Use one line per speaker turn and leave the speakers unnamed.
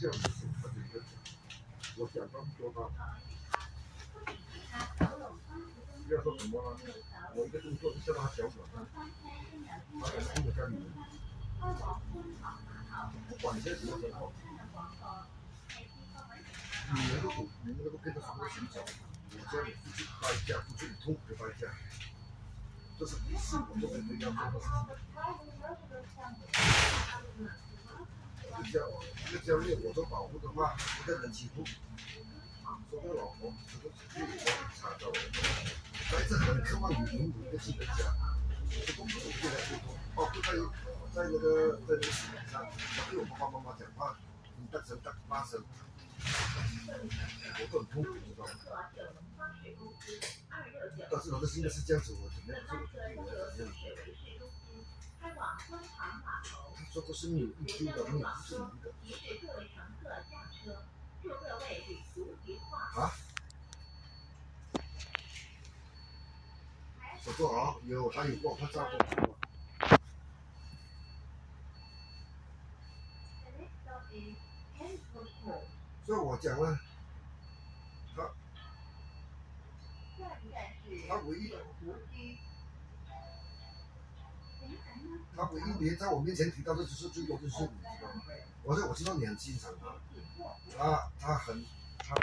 这样子写，他就跟我讲他说他，要说什么了，我一个动作就叫他脚软了，他可能听得干你，不管你在怎么走，你能够你能够跟着房子行走，我叫你出去掰架，出去痛苦的掰架，这是不是我做人要做的事情？教一个教练，我做保护的话，一个人欺负，说个老婆，这个是我查到的，但是很渴望你赢一个资本家，这个不是现在沟通，包括在在那个在那个视频上，我对我爸爸妈妈讲话，你大声大大声，我都很痛苦，知道吗？但是我的心态是这样子，我怎么样？是我怎么样？他说的是你一的，你不是你的。啊？说做好，有他有过，他照顾我。所以我讲了，他他唯一。他唯一连在我面前提到的就是最多就是你知道吗？我说我知道你很欣赏他，他他很他。